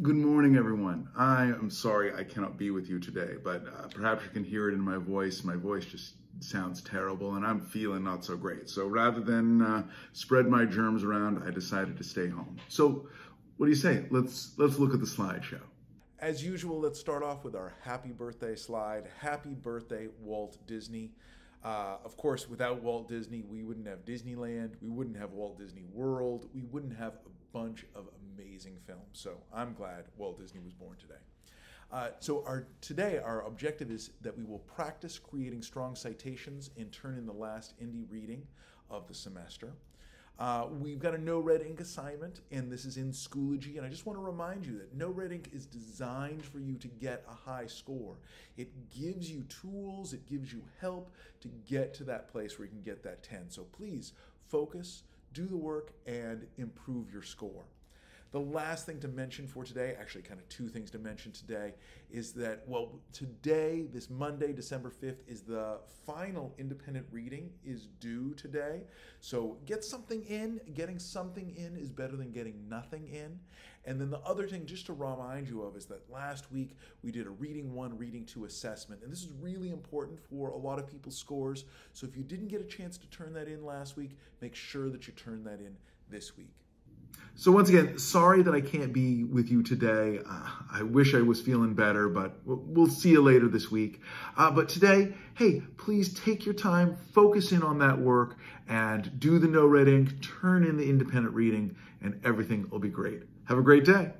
Good morning, everyone. I am sorry I cannot be with you today, but uh, perhaps you can hear it in my voice. My voice just sounds terrible and I'm feeling not so great. So rather than uh, spread my germs around, I decided to stay home. So what do you say? Let's let's look at the slideshow. As usual, let's start off with our happy birthday slide. Happy birthday, Walt Disney. Uh, of course, without Walt Disney, we wouldn't have Disneyland, we wouldn't have Walt Disney World, we wouldn't have a bunch of amazing films. So I'm glad Walt Disney was born today. Uh, so our today our objective is that we will practice creating strong citations and turn in the last indie reading of the semester. Uh, we've got a NoRedInk assignment, and this is in Schoology. And I just want to remind you that NoRedInk is designed for you to get a high score. It gives you tools, it gives you help to get to that place where you can get that 10. So please focus, do the work, and improve your score. The last thing to mention for today, actually, kind of two things to mention today, is that, well, today, this Monday, December 5th, is the final independent reading is due today. So get something in. Getting something in is better than getting nothing in. And then the other thing, just to remind you of, is that last week we did a reading one, reading two assessment. And this is really important for a lot of people's scores. So if you didn't get a chance to turn that in last week, make sure that you turn that in this week. So once again, sorry that I can't be with you today. Uh, I wish I was feeling better, but we'll see you later this week. Uh, but today, hey, please take your time, focus in on that work, and do the NoRedInk, turn in the independent reading, and everything will be great. Have a great day.